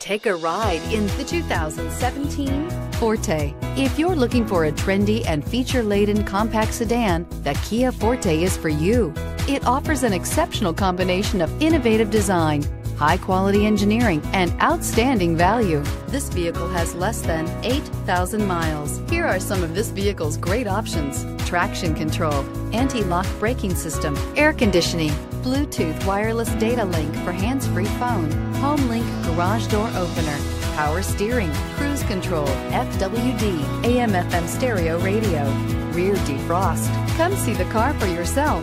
Take a ride in the 2017 Forte. If you're looking for a trendy and feature-laden compact sedan, the Kia Forte is for you. It offers an exceptional combination of innovative design, high quality engineering, and outstanding value. This vehicle has less than 8,000 miles. Here are some of this vehicle's great options. Traction control, anti-lock braking system, air conditioning, Bluetooth wireless data link for hands-free phone, home link garage door opener, power steering, cruise control, FWD, AM FM stereo radio, rear defrost. Come see the car for yourself.